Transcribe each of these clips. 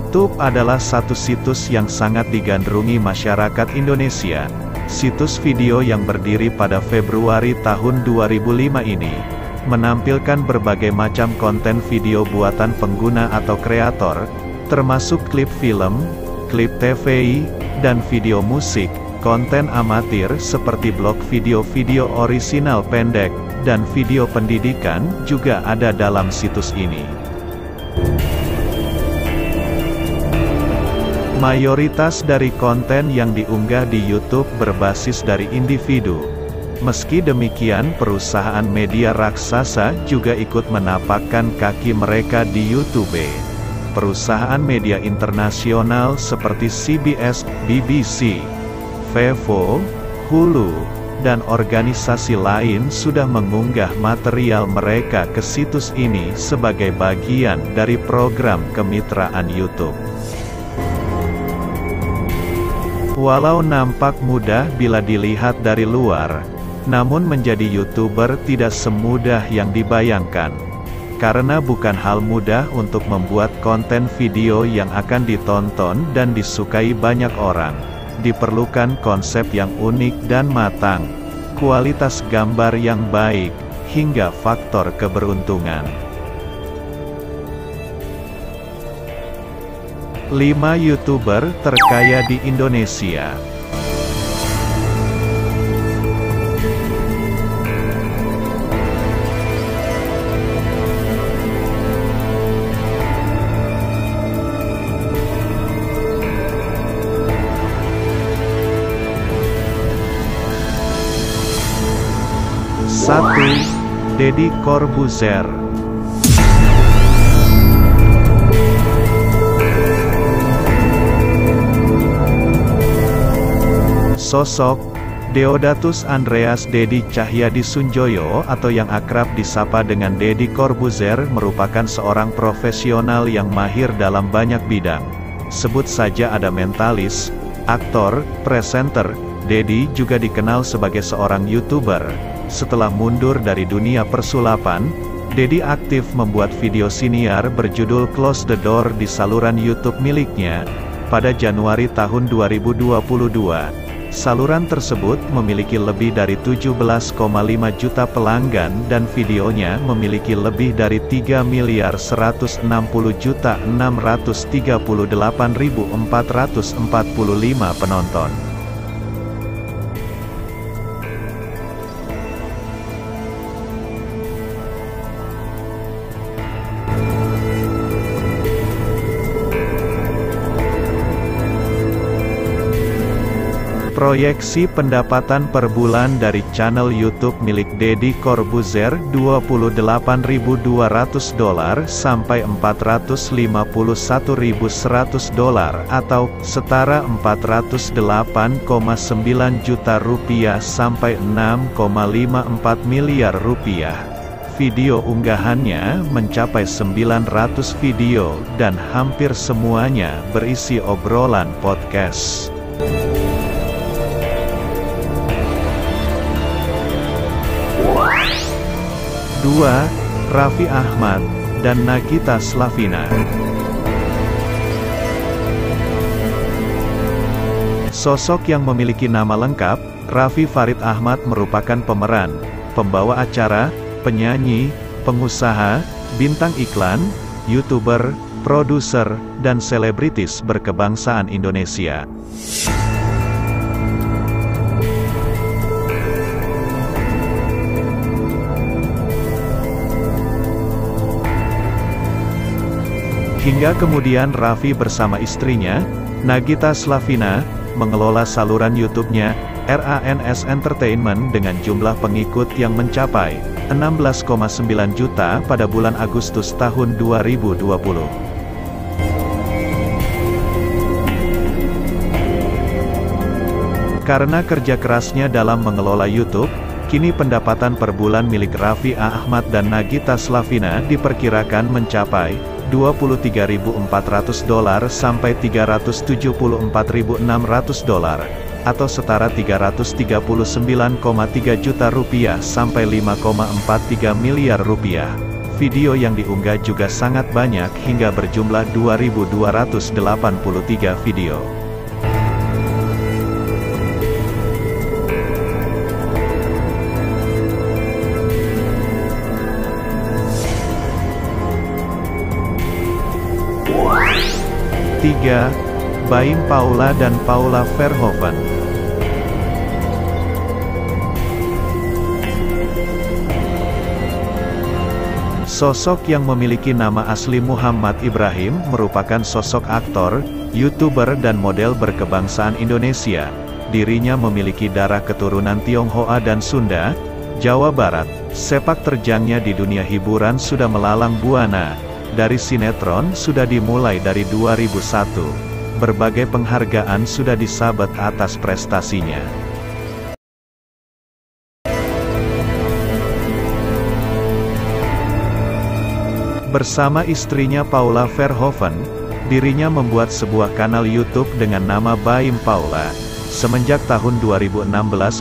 YouTube adalah satu situs yang sangat digandrungi masyarakat Indonesia. Situs video yang berdiri pada Februari tahun 2005 ini, menampilkan berbagai macam konten video buatan pengguna atau kreator, termasuk klip film, klip TVI, dan video musik, konten amatir seperti blog video-video orisinal pendek, dan video pendidikan juga ada dalam situs ini. Mayoritas dari konten yang diunggah di YouTube berbasis dari individu. Meski demikian, perusahaan media raksasa juga ikut menapakkan kaki mereka di YouTube. Perusahaan media internasional seperti CBS, BBC, Vevo, Hulu, dan organisasi lain sudah mengunggah material mereka ke situs ini sebagai bagian dari program kemitraan YouTube. Walau nampak mudah bila dilihat dari luar, namun menjadi YouTuber tidak semudah yang dibayangkan. Karena bukan hal mudah untuk membuat konten video yang akan ditonton dan disukai banyak orang. Diperlukan konsep yang unik dan matang, kualitas gambar yang baik, hingga faktor keberuntungan. 5 YouTuber terkaya di Indonesia. Satu, Deddy Corbuzier Sosok Deodatus Andreas Dedi Cahyadi Sunjoyo atau yang akrab disapa dengan Dedi Corbuzier merupakan seorang profesional yang mahir dalam banyak bidang. Sebut saja ada mentalis, aktor, presenter, Dedi juga dikenal sebagai seorang YouTuber. Setelah mundur dari dunia persulapan, Dedi aktif membuat video siniar berjudul Close the Door di saluran YouTube miliknya, pada Januari tahun 2022. Saluran tersebut memiliki lebih dari 17,5 juta pelanggan dan videonya memiliki lebih dari 3 miliar 160 juta 638.445 penonton. Proyeksi pendapatan per bulan dari channel YouTube milik Deddy Corbuzier 28.200 dolar sampai 451.100 dolar atau setara 408,9 juta rupiah sampai 6,54 miliar rupiah. Video unggahannya mencapai 900 video dan hampir semuanya berisi obrolan podcast. 2. Raffi Ahmad dan Nagita Slavina. Sosok yang memiliki nama lengkap, Raffi Farid Ahmad merupakan pemeran, pembawa acara, penyanyi, pengusaha, bintang iklan, youtuber, produser, dan selebritis berkebangsaan Indonesia. Hingga kemudian Raffi bersama istrinya, Nagita Slavina, mengelola saluran YouTube-nya, RANS Entertainment dengan jumlah pengikut yang mencapai 16,9 juta pada bulan Agustus tahun 2020. Karena kerja kerasnya dalam mengelola YouTube, kini pendapatan per bulan milik Raffi Ahmad dan Nagita Slavina diperkirakan mencapai 23.400 dolar sampai 374.600 dolar, atau setara 339,3 juta rupiah sampai 5,43 miliar rupiah. Video yang diunggah juga sangat banyak hingga berjumlah 2.283 video. Tiga, Baim Paula dan Paula Verhoeven Sosok yang memiliki nama asli Muhammad Ibrahim merupakan sosok aktor, youtuber dan model berkebangsaan Indonesia. Dirinya memiliki darah keturunan Tionghoa dan Sunda, Jawa Barat. Sepak terjangnya di dunia hiburan sudah melalang buana. Dari sinetron sudah dimulai dari 2001. Berbagai penghargaan sudah disabet atas prestasinya. Bersama istrinya Paula Verhoeven, dirinya membuat sebuah kanal YouTube dengan nama Baim Paula. Semenjak tahun 2016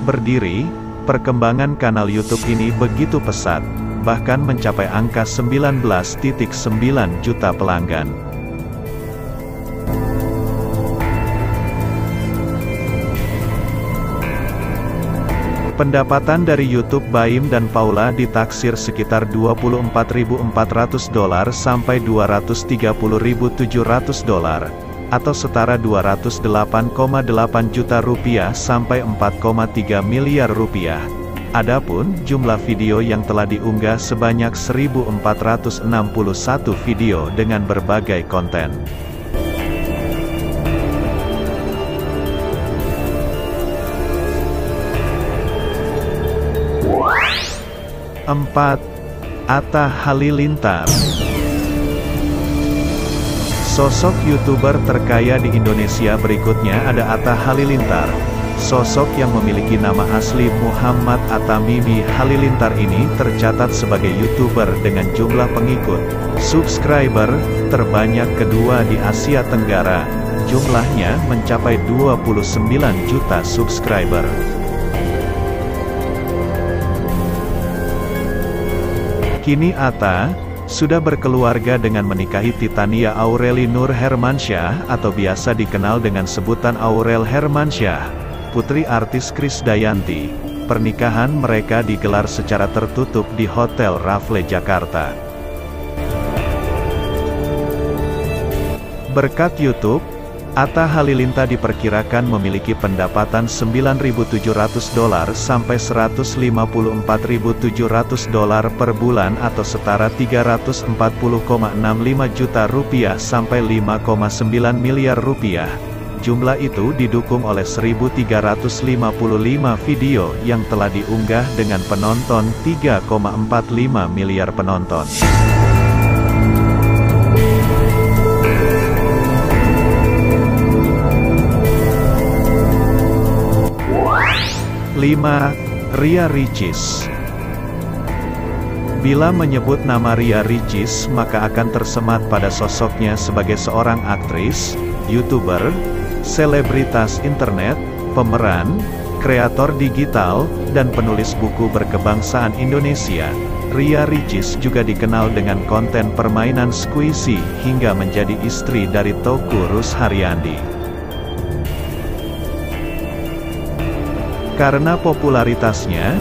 berdiri, perkembangan kanal YouTube ini begitu pesat, bahkan mencapai angka 19.9 juta pelanggan. Pendapatan dari YouTube Baim dan Paula ditaksir sekitar 24.400 dolar sampai 230.700 dolar, atau setara 208,8 juta rupiah sampai 4,3 miliar rupiah. Adapun jumlah video yang telah diunggah sebanyak 1461 video dengan berbagai konten. 4. Atta Halilintar Sosok YouTuber terkaya di Indonesia berikutnya ada Atta Halilintar. Sosok yang memiliki nama asli Muhammad Atta Mimi Halilintar ini tercatat sebagai YouTuber dengan jumlah pengikut, subscriber, terbanyak kedua di Asia Tenggara. Jumlahnya mencapai 29 juta subscriber. Kini Atta, sudah berkeluarga dengan menikahi Titania Aureli Nur Hermansyah atau biasa dikenal dengan sebutan Aurel Hermansyah, putri artis Kris Dayanti. Pernikahan mereka digelar secara tertutup di Hotel Rafle Jakarta. Berkat YouTube, Atta Halilinta diperkirakan memiliki pendapatan 9.700 dolar sampai 154.700 dolar per bulan atau setara 340,65 juta rupiah sampai 5,9 miliar rupiah. Jumlah itu didukung oleh 1.355 video yang telah diunggah dengan penonton 3,45 miliar penonton. 5. Ria Ricis Bila menyebut nama Ria Ricis maka akan tersemat pada sosoknya sebagai seorang aktris, youtuber, selebritas internet, pemeran, kreator digital, dan penulis buku berkebangsaan Indonesia. Ria Ricis juga dikenal dengan konten permainan squishy hingga menjadi istri dari Toku Rus Haryandi. Karena popularitasnya,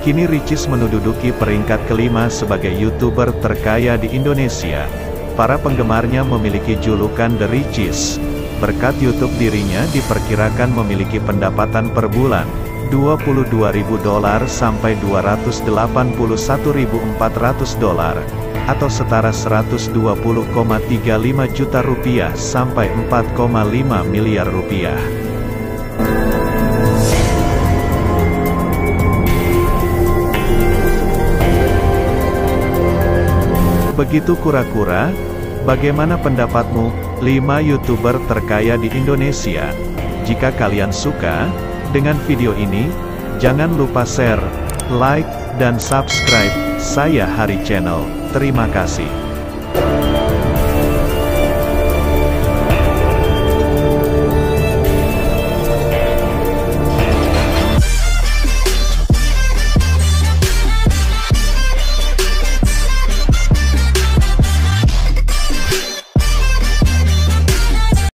kini Ricis menduduki peringkat kelima sebagai YouTuber terkaya di Indonesia. Para penggemarnya memiliki julukan The Ricis. Berkat YouTube dirinya diperkirakan memiliki pendapatan per bulan 22.000 dolar sampai 281.400 dolar atau setara 120,35 juta rupiah sampai 4,5 miliar rupiah. Begitu kura-kura, bagaimana pendapatmu? 5 YouTuber terkaya di Indonesia. Jika kalian suka dengan video ini, jangan lupa share, like, dan subscribe. Saya Hari Channel. Terima kasih.